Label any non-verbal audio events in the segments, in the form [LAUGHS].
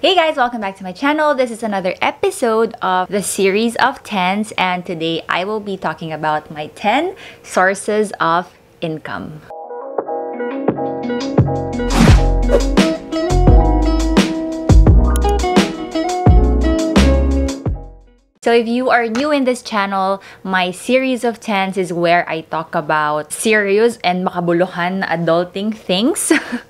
Hey guys, welcome back to my channel. This is another episode of the series of 10s and today I will be talking about my 10 sources of income. So if you are new in this channel, my series of 10s is where I talk about serious and makabuluhan adulting things. [LAUGHS]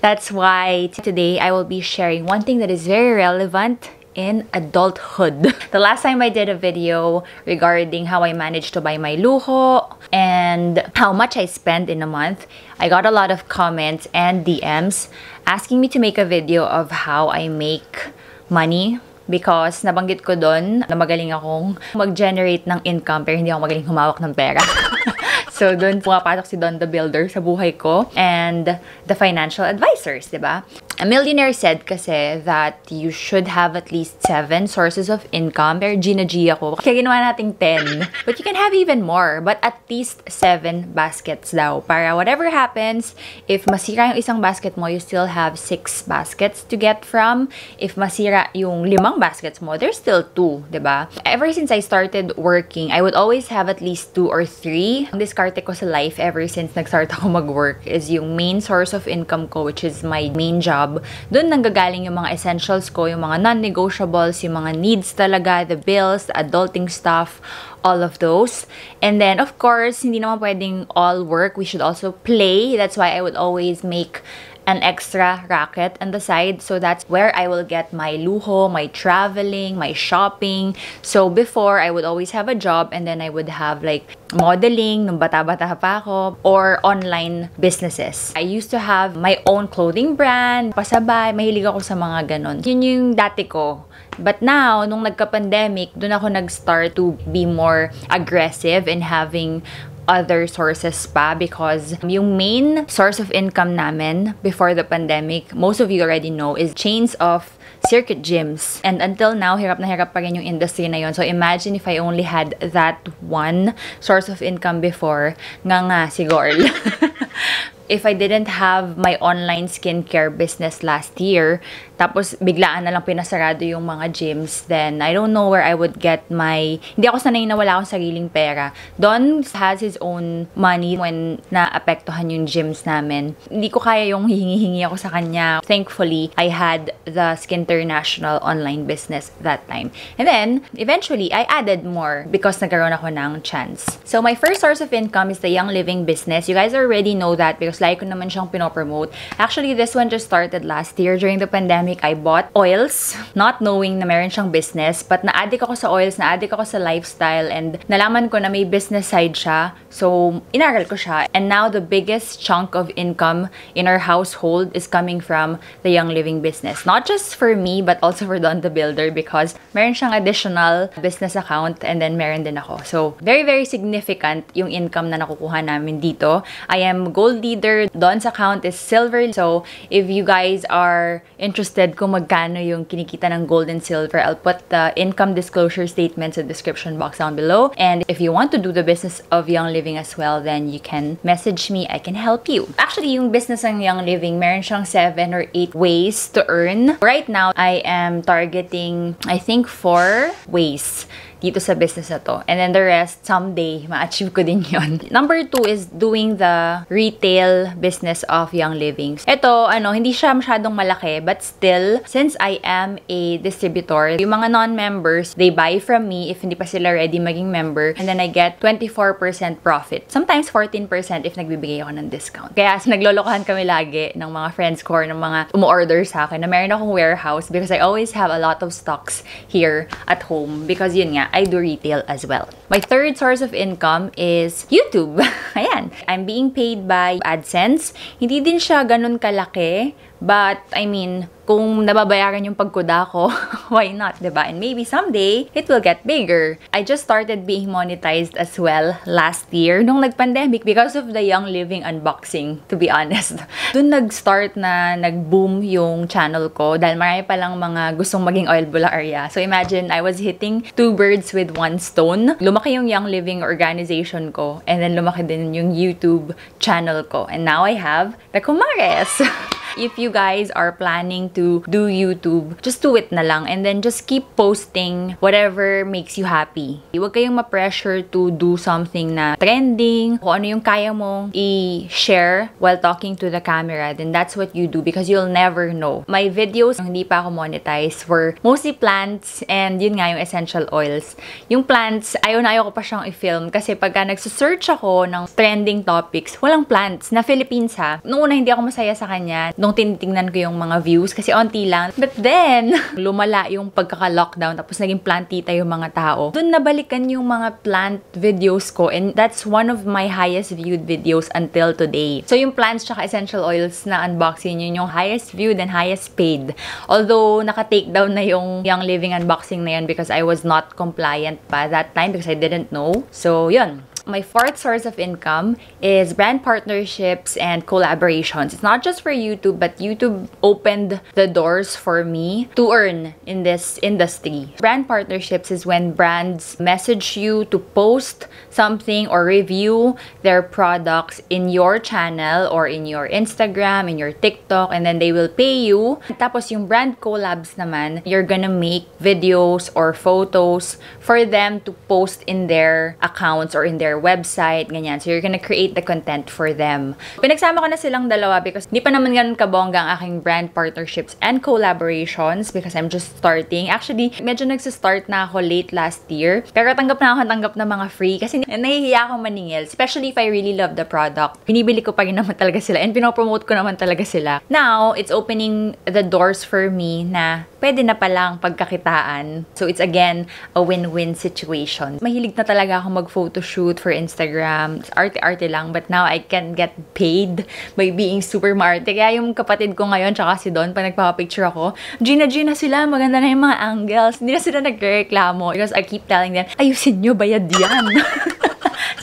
That's why today I will be sharing one thing that is very relevant in adulthood. [LAUGHS] The last time I did a video regarding how I managed to buy my luho and how much I spend in a month, I got a lot of comments and DMs asking me to make a video of how I make money because nabanggit ko doon na magaling akong mag-generate ng income pero hindi ako magaling humawak ng pera. [LAUGHS] so, doon pumapasok si Don the Builder sa buhay ko and the financial advisors, di ba? A millionaire said kasi that you should have at least seven sources of income. Pero Gina G ako. Kaya ginawa nating 10. But you can have even more. But at least seven baskets daw. Para whatever happens, if masira yung isang basket mo, you still have six baskets to get from. If masira yung limang baskets mo, there's still two, ba? Diba? Ever since I started working, I would always have at least two or three. Ang diskarte ko sa life ever since nag-start ako mag-work is yung main source of income ko, which is my main job job, doon nanggagaling yung mga essentials ko, yung mga non-negotiables, yung mga needs talaga, the bills, the adulting stuff, all of those. And then, of course, hindi naman pwedeng all work. We should also play. That's why I would always make an extra racket on the side. So that's where I will get my luho, my traveling, my shopping. So before, I would always have a job and then I would have like modeling nung bata-bata pa ako or online businesses. I used to have my own clothing brand, pasabay, mahilig ako sa mga ganon. Yun yung dati ko. But now, nung nagka-pandemic, doon ako nag-start to be more aggressive in having other sources pa because yung main source of income namin before the pandemic, most of you already know, is chains of circuit gyms. And until now, hirap na hirap pa rin yung industry na yon. So imagine if I only had that one source of income before, nga nga si Gorl. [LAUGHS] if I didn't have my online skincare business last year, tapos biglaan na lang pinasarado yung mga gyms, then I don't know where I would get my, hindi ako sanay na wala akong sariling pera. Don has his own money when naapektuhan yung gyms namin. Hindi ko kaya yung hihingi-hingi ako sa kanya. Thankfully, I had the Skin International online business that time. And then, eventually, I added more because nagkaroon ako ng chance. So, my first source of income is the Young Living business. You guys already know that because like ko naman siyang pinopromote. Actually, this one just started last year during the pandemic pandemic, I bought oils, not knowing na meron siyang business. But na-addict ako sa oils, na-addict ako sa lifestyle, and nalaman ko na may business side siya. So, inaral ko siya. And now, the biggest chunk of income in our household is coming from the Young Living business. Not just for me, but also for Don the Builder because meron siyang additional business account and then meron din ako. So, very, very significant yung income na nakukuha namin dito. I am gold leader. Don's account is silver. So, if you guys are interested interested kung magkano yung kinikita ng gold and silver, I'll put the income disclosure statements in the description box down below. And if you want to do the business of Young Living as well, then you can message me. I can help you. Actually, yung business ng Young Living, meron siyang 7 or 8 ways to earn. Right now, I am targeting, I think, 4 ways dito sa business na to. And then the rest, someday, ma-achieve ko din [LAUGHS] yon. Number two is doing the retail business of Young Livings. Ito, ano, hindi siya masyadong malaki, but still, since I am a distributor, yung mga non-members, they buy from me if hindi pa sila ready maging member, and then I get 24% profit. Sometimes 14% if nagbibigay ako ng discount. Kaya [LAUGHS] naglolokohan kami lagi ng mga friends ko or ng mga umu-order sa akin na meron akong warehouse because I always have a lot of stocks here at home because yun nga, I do retail as well. My third source of income is YouTube. [LAUGHS] Ayan. I'm being paid by AdSense. Hindi din siya ganun kalaki, but I mean, kung nababayaran yung pagkuda ko, [LAUGHS] why not, ba diba? And maybe someday, it will get bigger. I just started being monetized as well last year nung nag-pandemic because of the Young Living unboxing, to be honest. [LAUGHS] Doon nag-start na nag-boom yung channel ko dahil marami palang mga gustong maging oil bula area. So imagine, I was hitting two birds with one stone. Lumaki yung Young Living organization ko and then lumaki din yung YouTube channel ko. And now I have the Kumares. [LAUGHS] if you guys are planning to do YouTube, just do it na lang and then just keep posting whatever makes you happy. Huwag kayong ma-pressure to do something na trending, kung ano yung kaya mong i-share while talking to the camera, then that's what you do because you'll never know. My videos, hindi pa ako monetize, were mostly plants and yun nga yung essential oils. Yung plants, ayaw na ayaw ko pa siyang i-film kasi pagka nagsusearch ako ng trending topics, walang plants na Philippines ha. Noong una hindi ako masaya sa kanya nung tinitingnan ko yung mga views kasi onti lang. But then, [LAUGHS] lumala yung pagkaka-lockdown tapos naging plantita yung mga tao. Doon nabalikan yung mga plant videos ko and that's one of my highest viewed videos until today. So yung plants tsaka essential oils na unboxing yun yung highest viewed and highest paid. Although naka-take down na yung Young Living unboxing na yun because I was not compliant pa that time because I didn't know. So yun. My fourth source of income is brand partnerships and collaborations. It's not just for YouTube, but YouTube opened the doors for me to earn in this industry. Brand partnerships is when brands message you to post something or review their products in your channel or in your Instagram, in your TikTok, and then they will pay you. Tapos yung brand collabs naman, you're gonna make videos or photos for them to post in their accounts or in their website, ganyan. So, you're gonna create the content for them. Pinagsama ko na silang dalawa because di pa naman ganun kabongga ang aking brand partnerships and collaborations because I'm just starting. Actually, medyo nagsistart na ako late last year. Pero tanggap na ako tanggap na mga free kasi nahihiya akong maningil. Especially if I really love the product. Binibili ko pa rin naman talaga sila and pinopromote ko naman talaga sila. Now, it's opening the doors for me na pwede na palang pagkakitaan. So, it's again, a win-win situation. Mahilig na talaga ako mag-photoshoot for Instagram. Arte-arte lang, but now I can get paid by being super maarte. Kaya yung kapatid ko ngayon, tsaka si Don, pag nagpapapicture ako, Gina, Gina sila, maganda na yung mga angles. Hindi na sila nagreklamo because I keep telling them, ayusin nyo, bayad yan. [LAUGHS]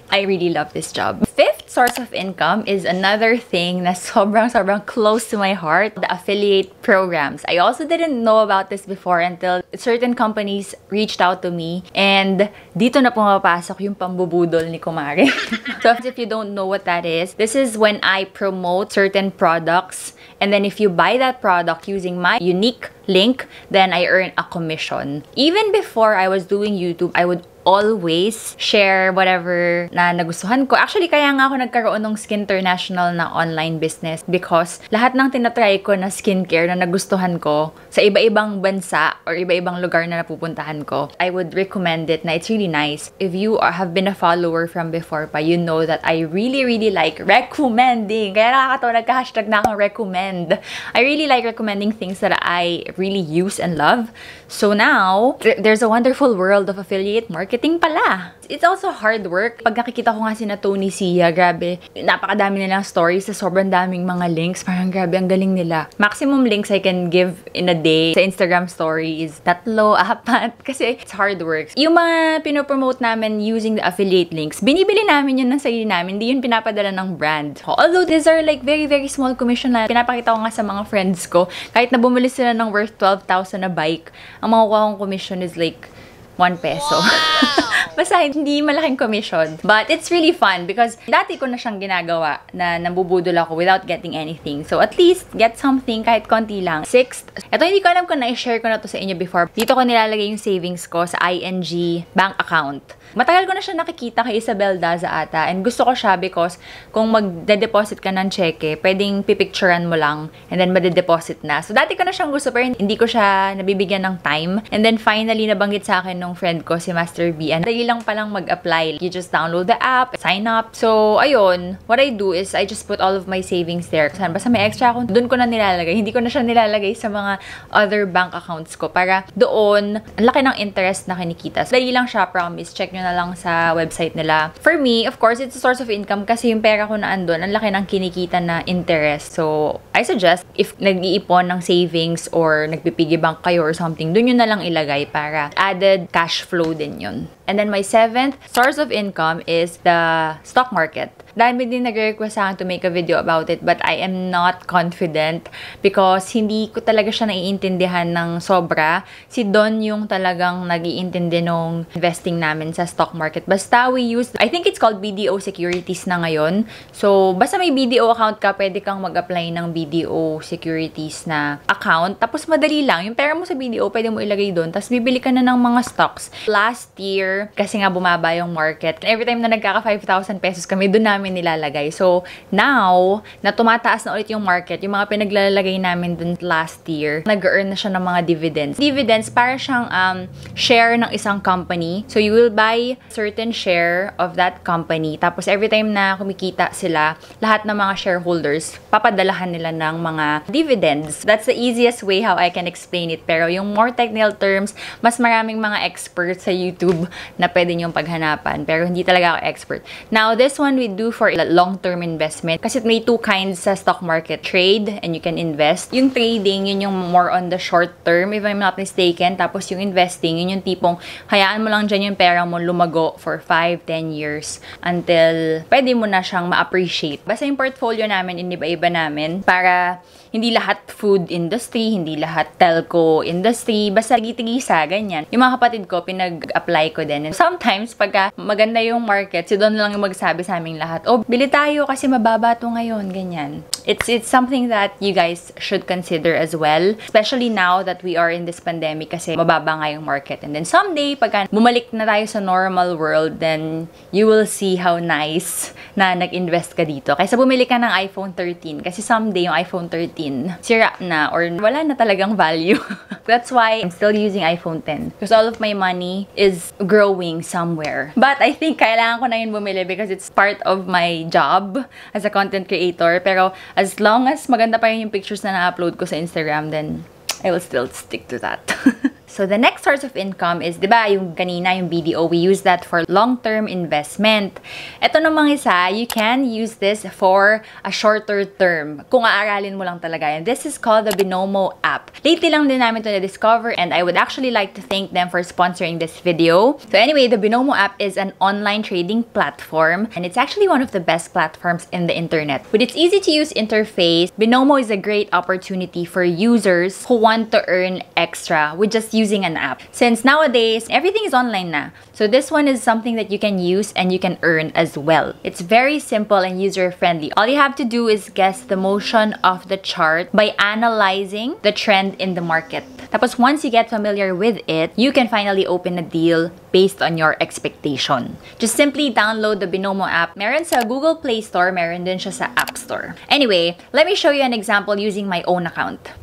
I really love this job. Fifth source of income is another thing na [LAUGHS] sobrang sobrang close to my heart, the affiliate programs. I also didn't know about this before until certain companies reached out to me and dito na pumapasok yung pambubudol ni Kumare. [LAUGHS] so if you don't know what that is, this is when I promote certain products and then if you buy that product using my unique link, then I earn a commission. Even before I was doing YouTube, I would always share whatever na nagustuhan ko. Actually, kaya nga ako nagkaroon ng Skin International na online business because lahat ng tinatry ko na skincare na nagustuhan ko sa iba-ibang bansa or iba-ibang lugar na napupuntahan ko, I would recommend it na it's really nice. If you are, have been a follower from before pa, you know that I really, really like recommending. Kaya nakakatawa, nagka-hashtag na akong recommend. I really like recommending things that I really use and love. So now, th- there's a wonderful world of affiliate marketing pala. It's also hard work. Pag nakikita ko nga si na Tony Sia, grabe, napakadami nilang stories sa sobrang daming mga links. Parang grabe, ang galing nila. Maximum links I can give in a day sa Instagram story is tatlo, [LAUGHS] apat. Kasi it's hard work. Yung mga pinopromote namin using the affiliate links, binibili namin yun ng sarili namin. Hindi yun pinapadala ng brand. Although these are like very, very small commission na pinapakita ko nga sa mga friends ko. Kahit na bumili sila ng worth 12,000 na bike, ang makukuha kong commission is like 1 peso. [LAUGHS] Basta hindi malaking commission. But it's really fun because dati ko na siyang ginagawa na nambubudol ako without getting anything. So at least get something kahit konti lang. Sixth, ito hindi ko alam kung na-share ko na to sa inyo before. Dito ko nilalagay yung savings ko sa ING bank account. Matagal ko na siya nakikita kay Isabel Daza ata and gusto ko siya because kung magde-deposit ka ng cheque, pwedeng pipicturean mo lang and then made-deposit na. So dati ko na siyang gusto pero hindi ko siya nabibigyan ng time. And then finally nabanggit sa akin nung friend ko si Master B. And dali lang palang mag-apply. You just download the app, sign up. So ayun, what I do is I just put all of my savings there. Kasi basta may extra ako, doon ko na nilalagay. Hindi ko na siya nilalagay sa mga other bank accounts ko para doon, ang laki ng interest na kinikita. So, dali lang siya, promise. Check nyo na lang sa website nila. For me, of course, it's a source of income kasi yung pera ko na andun, ang laki ng kinikita na interest. So, I suggest, if nag-iipon ng savings or nagpipiggy bank kayo or something, dun yun na lang ilagay para added cash flow din yun. And then my seventh source of income is the stock market. Dami din nag-request sa akin to make a video about it but I am not confident because hindi ko talaga siya naiintindihan ng sobra. Si Don yung talagang nag-iintindi nung investing namin sa stock market. Basta we use, I think it's called BDO Securities na ngayon. So, basta may BDO account ka, pwede kang mag-apply ng BDO Securities na account. Tapos madali lang. Yung pera mo sa BDO, pwede mo ilagay doon. Tapos bibili ka na ng mga stocks. Last year, kasi nga bumaba yung market, every time na nagkaka 5,000 pesos kami, doon namin nilalagay. So, now, na tumataas na ulit yung market, yung mga pinaglalagay namin doon last year, nag-earn na siya ng mga dividends. Dividends, para siyang um, share ng isang company. So, you will buy certain share of that company. Tapos, every time na kumikita sila, lahat ng mga shareholders, papadalahan nila ng mga dividends. That's the easiest way how I can explain it. Pero yung more technical terms, mas maraming mga experts sa YouTube na pwede niyong paghanapan. Pero hindi talaga ako expert. Now, this one we do for long-term investment. Kasi may two kinds sa stock market. Trade and you can invest. Yung trading, yun yung more on the short term, if I'm not mistaken. Tapos yung investing, yun yung tipong hayaan mo lang dyan yung pera mo lumago for 5, 10 years until pwede mo na siyang ma-appreciate. Basta yung portfolio namin, iniba-iba namin para hindi lahat food industry, hindi lahat telco industry, basta gitigisa, ganyan. Yung mga kapatid ko, pinag-apply ko din. And sometimes, pagka maganda yung market, si Don lang yung magsabi sa aming lahat, oh, bili tayo kasi mababa to ngayon, ganyan. It's, it's something that you guys should consider as well, especially now that we are in this pandemic kasi mababa nga yung market. And then someday, pagka bumalik na tayo sa normal world, then you will see how nice na nag-invest ka dito. Kaysa bumili ka ng iPhone 13 kasi someday yung iPhone 13 sira na or wala na talagang value. [LAUGHS] That's why I'm still using iPhone 10 because all of my money is growing somewhere. But I think kailangan ko na yun bumili because it's part of my job as a content creator. Pero as long as maganda pa yun yung pictures na na-upload ko sa Instagram, then I will still stick to that. [LAUGHS] So, the next source of income is, di ba, yung kanina, yung BDO, we use that for long-term investment. Ito namang isa, you can use this for a shorter term. Kung aaralin mo lang talaga yan. This is called the Binomo app. Lately lang din namin ito na-discover and I would actually like to thank them for sponsoring this video. So anyway, the Binomo app is an online trading platform and it's actually one of the best platforms in the internet. With its easy-to-use interface, Binomo is a great opportunity for users who want to earn extra with just using using an app. Since nowadays, everything is online now. So this one is something that you can use and you can earn as well. It's very simple and user-friendly. All you have to do is guess the motion of the chart by analyzing the trend in the market. Tapos once you get familiar with it, you can finally open a deal based on your expectation. Just simply download the Binomo app. Meron sa Google Play Store, meron din siya sa App Store. Anyway, let me show you an example using my own account.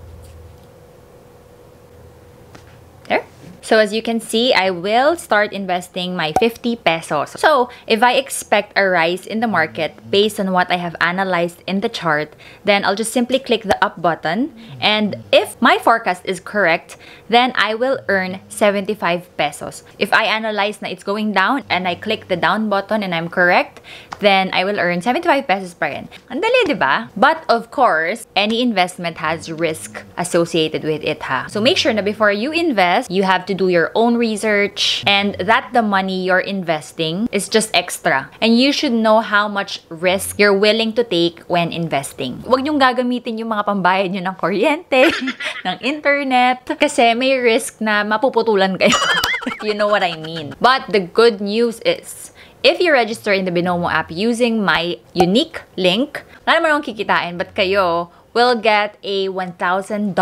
So as you can see, I will start investing my 50 pesos. So if I expect a rise in the market based on what I have analyzed in the chart, then I'll just simply click the up button. And if my forecast is correct, then I will earn 75 pesos. If I analyze na it's going down and I click the down button and I'm correct, then I will earn 75 pesos pa rin. Ang dali, di ba? But of course, any investment has risk associated with it ha. So make sure na before you invest, you have to do your own research and that the money you're investing is just extra. And you should know how much risk you're willing to take when investing. Huwag niyong gagamitin yung mga pambayad niyo ng kuryente, [LAUGHS] ng internet, kasi may risk na mapuputulan kayo. [LAUGHS] you know what I mean. But the good news is, if you register in the Binomo app using my unique link, wala naman akong kikitain, but kayo will get a $1,000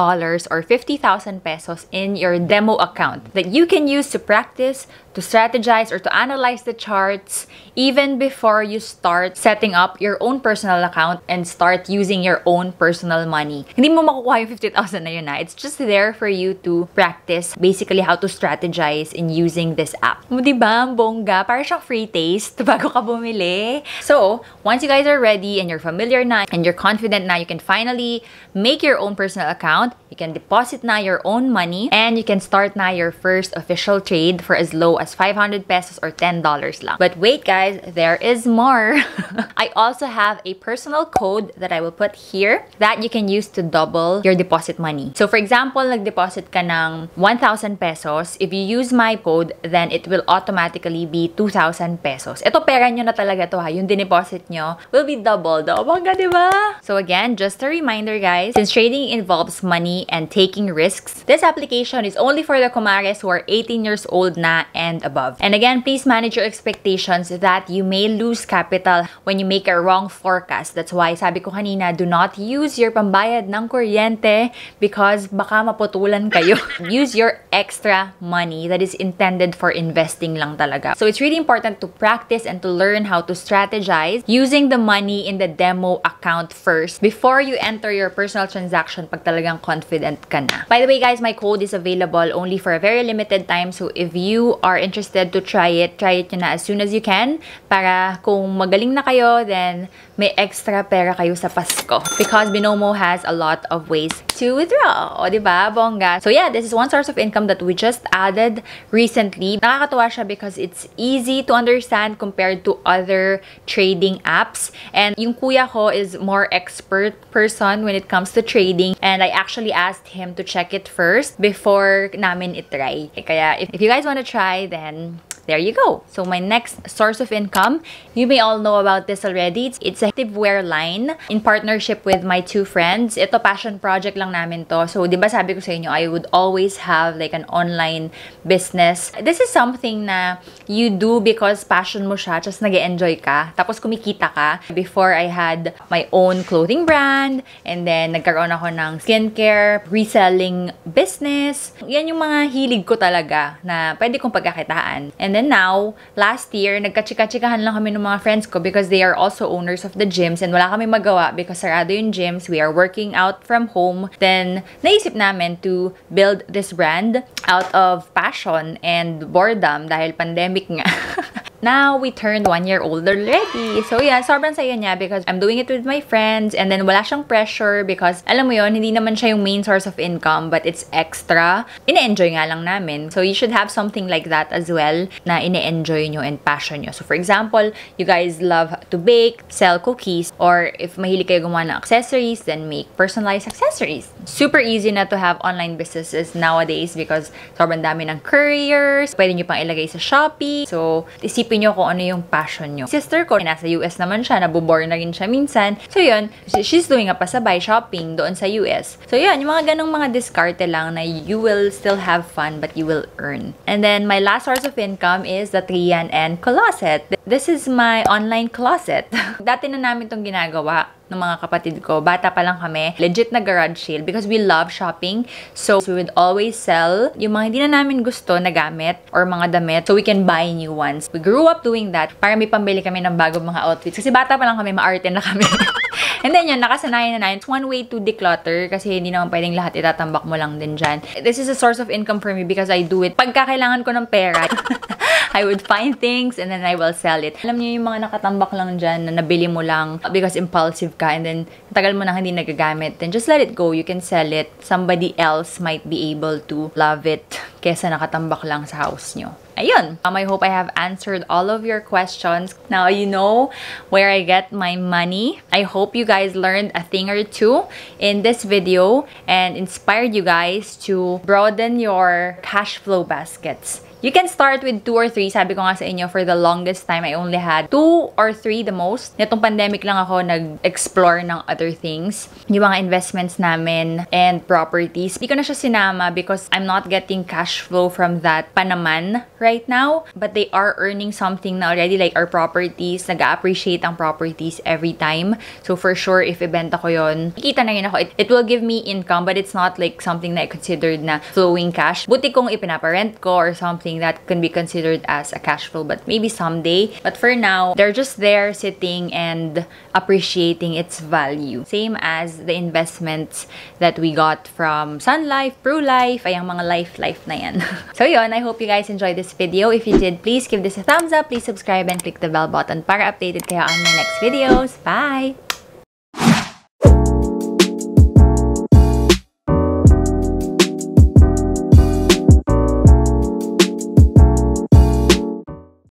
or 50,000 pesos in your demo account that you can use to practice, to strategize, or to analyze the charts even before you start setting up your own personal account and start using your own personal money. Hindi mo makukuha yung 50,000 na yun na. It's just there for you to practice basically how to strategize in using this app. Oh, mo diba, ang bongga? Para siyang free taste [LAUGHS] bago ka bumili. So, once you guys are ready and you're familiar na and you're confident na, you can finally make your own personal account. You can deposit na your own money and you can start na your first official trade for as low as 500 pesos or $10 lang. But wait guys, there is more. [LAUGHS] I also have a personal code that I will put here that you can use to double your deposit money. So for example, nag-deposit ka ng 1,000 pesos. If you use my code, then it will automatically be 2,000 pesos. Ito pera nyo na talaga to ha. Yung dineposit nyo will be doubled. Oh, bangga, di ba? So again, just a reminder guys, since trading involves money and taking risks, this application is only for the kumares who are 18 years old na and above. And again, please manage your expectations that you may lose capital when you make a wrong forecast. That's why sabi ko kanina, do not use your pambayad ng kuryente because baka maputulan kayo. [LAUGHS] use your extra money that is intended for investing lang talaga. So it's really important to practice and to learn how to strategize using the money in the demo account first before you enter your personal transaction pag talagang confident ka na. By the way guys, my code is available only for a very limited time. So if you are interested to try it, try it na as soon as you can para kung magaling na kayo, then may extra pera kayo sa Pasko. Because Binomo has a lot of ways to withdraw. O, di ba? Bongga. So, yeah, this is one source of income that we just added recently. Nakakatuwa siya because it's easy to understand compared to other trading apps. And yung kuya ko is more expert person when it comes to trading. And I actually asked him to check it first before namin itry. Kaya, if, if you guys want to try, then there you go. So my next source of income, you may all know about this already. It's, it's a activewear line in partnership with my two friends. Ito passion project lang namin to. So 'di ba sabi ko sa inyo, I would always have like an online business. This is something na you do because passion mo siya, just nag-enjoy ka. Tapos kumikita ka. Before I had my own clothing brand and then nagkaroon ako ng skincare, reselling business. Yan yung mga hilig ko talaga na pwede kong pagkakitaan. And And then now, last year, nagkachika-chikahan lang kami ng mga friends ko because they are also owners of the gyms and wala kami magawa because sarado yung gyms. We are working out from home. Then, naisip namin to build this brand out of passion and boredom dahil pandemic nga. [LAUGHS] Now, we turned one year old already. So, yeah, sobrang saya niya because I'm doing it with my friends and then wala siyang pressure because, alam mo yon hindi naman siya yung main source of income but it's extra. Ine-enjoy nga lang namin. So, you should have something like that as well na ine-enjoy nyo and passion nyo. So, for example, you guys love to bake, sell cookies, or if mahilig kayo gumawa ng accessories, then make personalized accessories. Super easy na to have online businesses nowadays because sobrang dami ng couriers, pwede nyo pang ilagay sa Shopee. So, isipin isipin nyo kung ano yung passion nyo. Sister ko, nasa US naman siya, nabobore na rin siya minsan. So yun, she's doing a pasabay shopping doon sa US. So yun, yung mga ganong mga diskarte lang na you will still have fun but you will earn. And then my last source of income is the Trian and Closet. This is my online closet. [LAUGHS] Dati na namin tong ginagawa ng mga kapatid ko. Bata pa lang kami. Legit na garage sale because we love shopping. So, we would always sell yung mga hindi na namin gusto na gamit or mga damit so we can buy new ones. We grew up doing that para may pambili kami ng bagong mga outfits. Kasi bata pa lang kami, maarte na kami. [LAUGHS] And then yun, nakasanayan na namin. It's one way to declutter kasi hindi naman pwedeng lahat itatambak mo lang din dyan. This is a source of income for me because I do it. Pagka kailangan ko ng pera, [LAUGHS] [LAUGHS] I would find things and then I will sell it. Alam niyo yung mga nakatambak lang dyan na nabili mo lang because impulsive ka and then tagal mo na hindi nagagamit, then just let it go. You can sell it. Somebody else might be able to love it kesa nakatambak lang sa house nyo. Ayun. Um, I hope I have answered all of your questions. Now you know where I get my money. I hope you guys learned a thing or two in this video and inspired you guys to broaden your cash flow baskets. You can start with two or three. Sabi ko nga sa inyo, for the longest time, I only had two or three the most. Netong pandemic lang ako nag-explore ng other things. Yung mga investments namin and properties. Hindi ko na siya sinama because I'm not getting cash flow from that pa naman right now. But they are earning something na already like our properties. Nag-appreciate ang properties every time. So for sure, if ibenta ko yon kikita na rin ako. It, it will give me income but it's not like something na I considered na flowing cash. Buti kong ipinaparent ko or something something that can be considered as a cash flow, but maybe someday. But for now, they're just there sitting and appreciating its value. Same as the investments that we got from Sun Life, Pru Life, ayang mga life life na yan. [LAUGHS] so yun, I hope you guys enjoyed this video. If you did, please give this a thumbs up, please subscribe and click the bell button para updated kayo on my next videos. Bye!